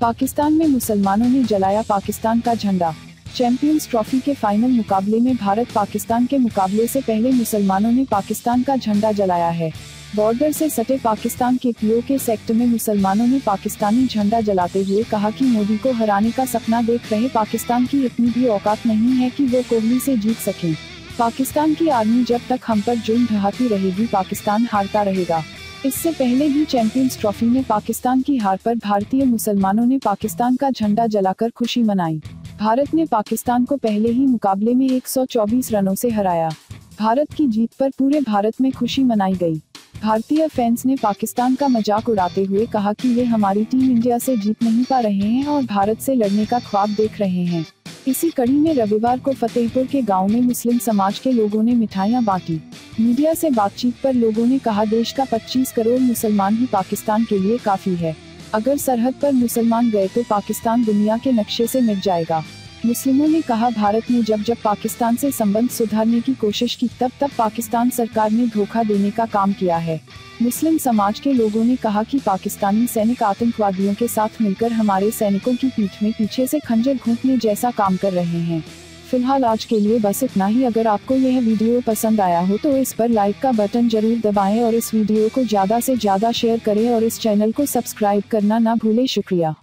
पाकिस्तान में मुसलमानों ने जलाया पाकिस्तान का झंडा। चैंपियंस ट्रॉफी के फाइनल मुकाबले में भारत पाकिस्तान के मुकाबले से पहले मुसलमानों ने पाकिस्तान का झंडा जलाया है। बॉर्डर से सटे पाकिस्तान के पीओ के सेक्टर में मुसलमानों ने पाकिस्तानी झंडा जलाते हुए कहा कि मोदी को हराने का सपना देख रहे पाकिस्तान की इतनी भी औकात नहीं है कि वो कोहली से जीत सकें। पाकिस्तान की आर्मी जब तक हम पर जुर्म ढहाती रहेगी, पाकिस्तान हारता रहेगा। इससे पहले भी चैंपियंस ट्रॉफी में पाकिस्तान की हार पर भारतीय मुसलमानों ने पाकिस्तान का झंडा जलाकर खुशी मनाई। भारत ने पाकिस्तान को पहले ही मुकाबले में 124 रनों से हराया। भारत की जीत पर पूरे भारत में खुशी मनाई गई। भारतीय फैंस ने पाकिस्तान का मज़ाक उड़ाते हुए कहा कि ये हमारी टीम इंडिया से जीत नहीं पा रहे हैं और भारत से लड़ने का ख्वाब देख रहे हैं। इसी कड़ी में रविवार को फतेहपुर के गाँव में मुस्लिम समाज के लोगों ने मिठाइयाँ बांटी। मीडिया से बातचीत पर लोगों ने कहा, देश का 25 करोड़ मुसलमान ही पाकिस्तान के लिए काफ़ी है। अगर सरहद पर मुसलमान गए तो पाकिस्तान दुनिया के नक्शे से मिट जाएगा। मुस्लिमों ने कहा, भारत ने जब जब पाकिस्तान से संबंध सुधारने की कोशिश की, तब तब पाकिस्तान सरकार ने धोखा देने का काम किया है। मुस्लिम समाज के लोगों ने कहा कि पाकिस्तानी सैनिक आतंकवादियों के साथ मिलकर हमारे सैनिकों की पीठ में पीछे से खंजर घूटने जैसा काम कर रहे हैं। फ़िलहाल आज के लिए बस इतना ही। अगर आपको यह वीडियो पसंद आया हो तो इस पर लाइक का बटन ज़रूर दबाएँ और इस वीडियो को ज़्यादा से ज़्यादा शेयर करें और इस चैनल को सब्सक्राइब करना ना भूलें। शुक्रिया।